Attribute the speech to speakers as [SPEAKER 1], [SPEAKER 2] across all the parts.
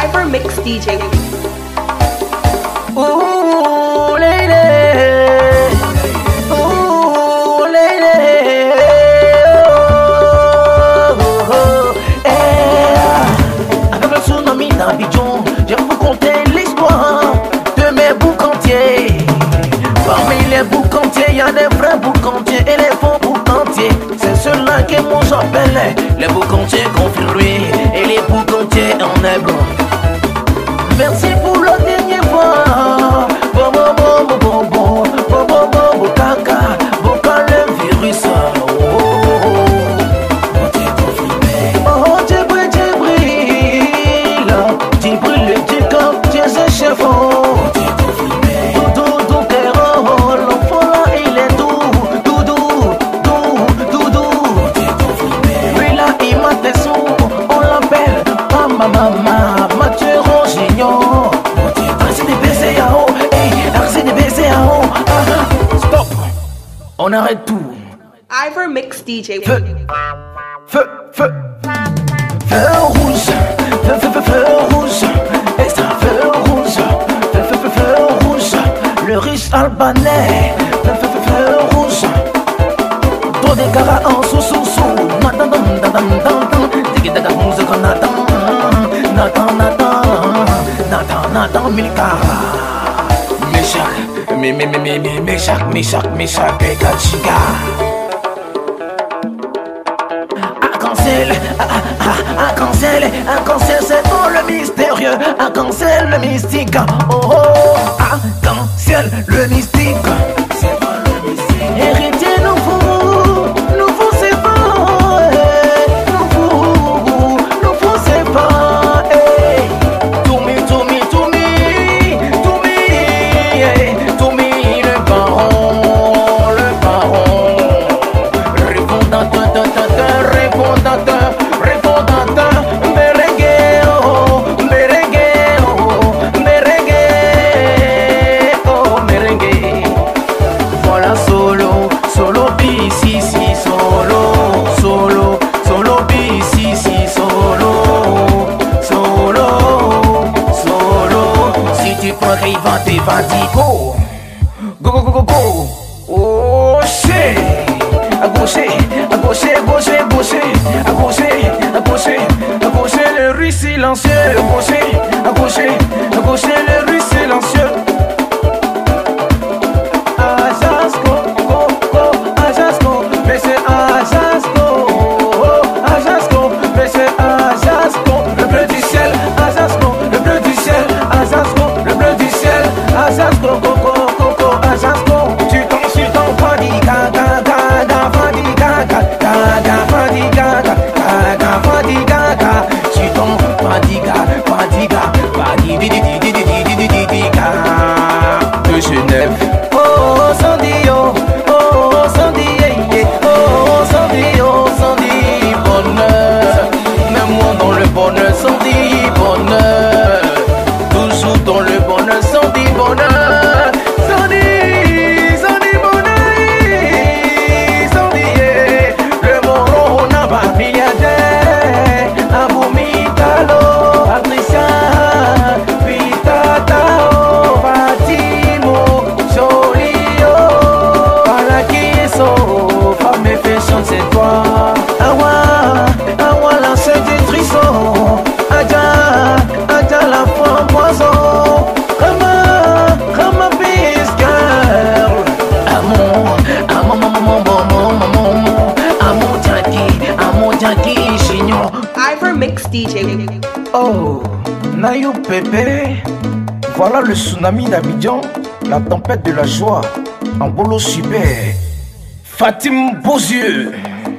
[SPEAKER 1] Ivor Mix DJ.
[SPEAKER 2] Ooh, lady. Ooh, lady. Oh, oh, eh. Avec le tsunami d'Abidjan, vais vous conter l'histoire de mes boucantiers. Parmi les boucantiers, il y a des vrais boucantiers et les faux boucantiers. C'est ceux-là que moi j'appelle les boucantiers confirmés et les boucantiers en nègre. invencível. Arrête tout.
[SPEAKER 1] Ivor Mix DJ.
[SPEAKER 2] Feu, feu, feu. Feu rouge, feu, feu, feu, feu rouge. Extra feu rouge, feu, feu, feu, feu rouge. Le riche albanais, feu, feu, feu, feu rouge. Trop de cara en sous, sous, sous. Dan, dan, dan. Tiki, taka, musique, Nathan. Nathan, Nathan. Nathan, Nathan, Milkara me, me, me, me, me, me, shock me, me, cancel, un cancel, un cancel, c'est pour le mystérieux, un cancel, le mystique, oh oh, oh. un cancel, le mystique. À gaucher, à gaucher, gaucher, gaucher, à gaucher, à gaucher, à le russe silencieux, à gaucher, à gaucher, à gaucher, le russe Badiga, badiga, badi bidi bidi
[SPEAKER 1] Ivor Mix DJ.
[SPEAKER 2] Oh, Nayo Pépé, voilà le tsunami d'Abidjan, la tempête de la joie, en bolo super. Fatim Beauzieux,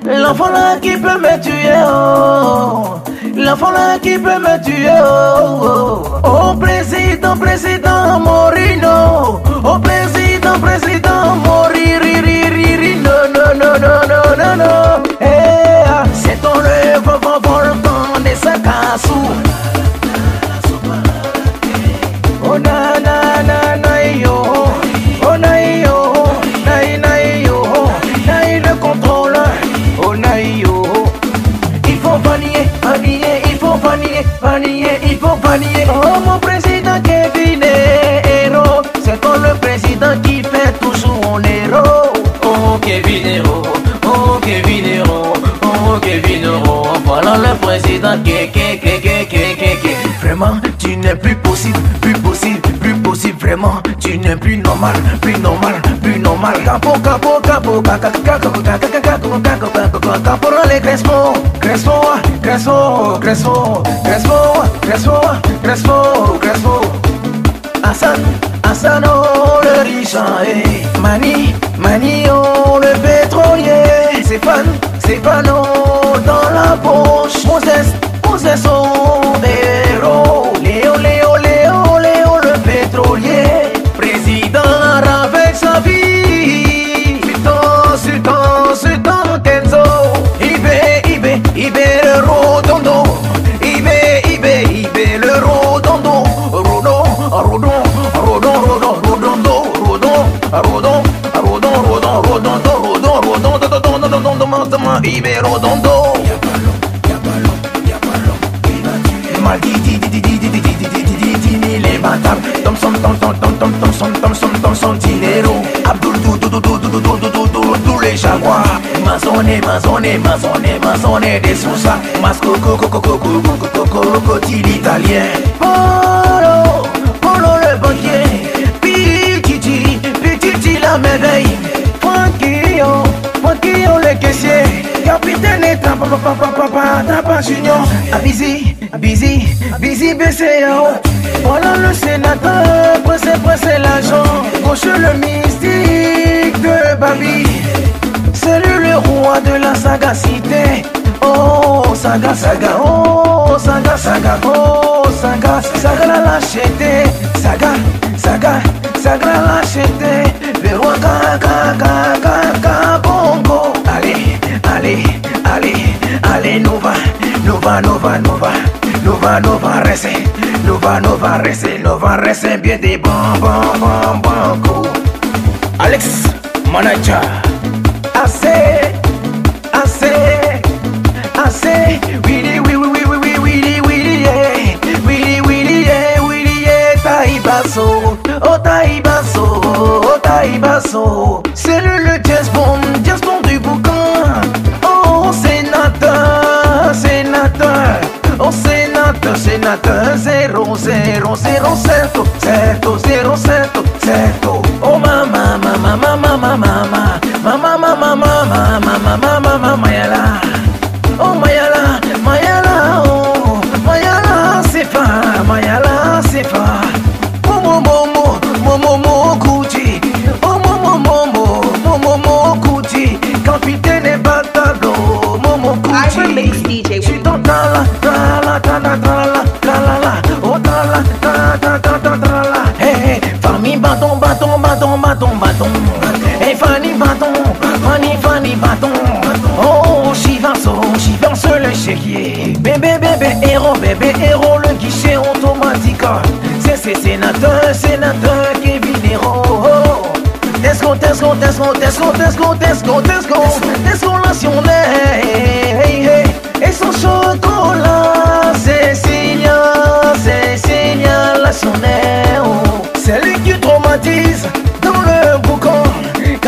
[SPEAKER 2] l'enfant là qui peut me tuer, oh, l'enfant là qui peut me tuer, oh, oh, oh, président, président Morino, oh, président, président Moriri, Oh, mon président Kevin est héros. C'est comme le président qui fait toujours mon héros. Oh, Kevin héros, oh, Kevin héros, oh, Kevin héros. Voilà le président qui. Vraiment, tu n'es plus possible, plus possible, plus possible. Vraiment, tu n'es plus normal, plus normal, plus normal. Capo, capo, capo, capo, capo, capo, capo, capo, capo, caporal Crespo, Crespo, Crespo, Crespo, Crespo, Crespo, Crespo, Crespo. Hassan, Hassan, oh le riche, eh. Mani, Mani, oh le pétrolier. C'est fan, oh dans la poche. Moses, Moses, oh du, du, tous les jaguars. Mazoné, mazoné, mazoné, mazoné de Sousa. Masco, coco, coco, coco, coco, l'italien. Polo, Polo le banquier. Pititi, Pititi la merveille. Capitaine et papa, papa, papa, papa, junior. Busy, busy, busy, BCAO. Voilà le sénateur, pressé, pressé l'agent. Gauche le mystique de Babi. Lui le roi de la sagacité. Oh, saga, saga, oh, saga, saga, oh, saga, saga la lâcheté. Saga, saga, saga la lâcheté. Le roi Kaka, Kaka, Kaka, Nova, Nova, Nova, Nova, Nova Racing, Nova, Nova Racing, Nova Racing, bien des bons, bons, bons, bons coups. Alex, manager, assez, assez, assez, oui, oui, oui, oui, oui, oui, oui, oui, yeah, oui, oui, yeah, oui, yeah, Taibaso, oh Taibaso, oh Taibaso, c'est lui. Natan, zero, zero, zero, certo, certo, zero, certo bâton, bâton. Hey, Fanny, bâton, Fanny, Fanny, bâton. Oh, Chivanso, Chivanso, le chéquier. Bébé, bébé, héros, bébé, héros, le guichet automatique. C'est, c'est sénateur, sénateur, Kevin Héros. Tesco, Tesco, Tesco, Tesco, Tesco, Tesco, Tesco, Tesco national. Hey, hey. Et son chocolat,